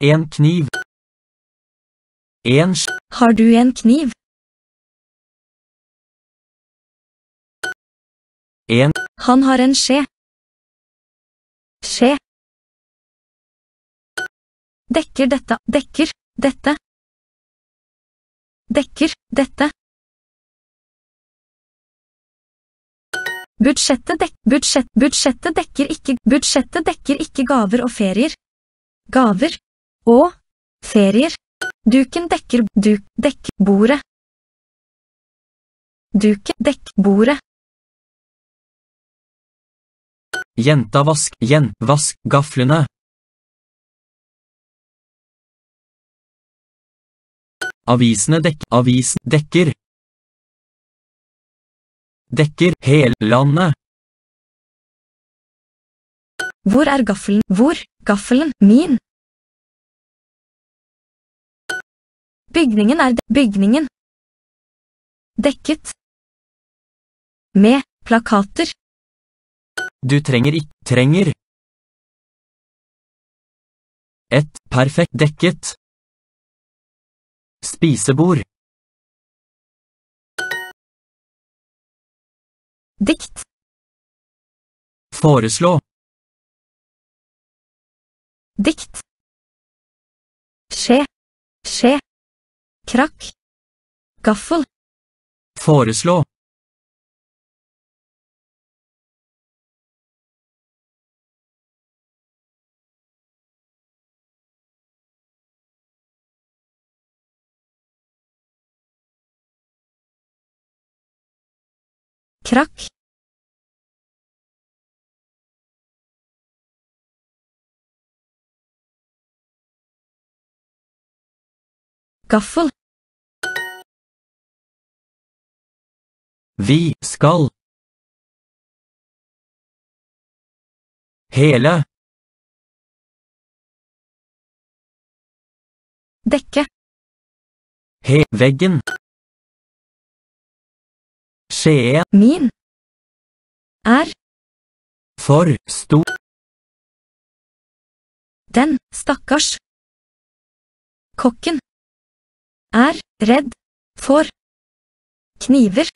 En kniv. En. Har du en kniv? En Han har en skje. Skje. Dekker dette, dekker, dette. Dekker, dette. Budsjettet, dek, budsjett, budsjettet dekker ikke, budsjettet dekker ikke gaver og ferier. Gaver. Og. Ferier. Duken dekker, duk, dekk, bordet. Duke, dekk, bordet. Jenta vask, jen, vask, gaflene. Avisene dekk, avis, dekker. Dekker, hele landet. Hvor er gaffelen? Hvor? Gaffelen, min. Bygningen er de- bygningen. Dekket. Med plakater. Du trenger ikke, trenger. Et, perfekt, dekket. Spisebord. Dikt. Foreslå. Dikt. Skje. Skje. Krakk. Gaffel. Foreslå. Krakk. Gaffel. Vi skal. Hele. Dekke. He, veggen. Skje, Min. Er. for, stor. Den. Stakkars. Kokken. Er. Redd. For. Kniver.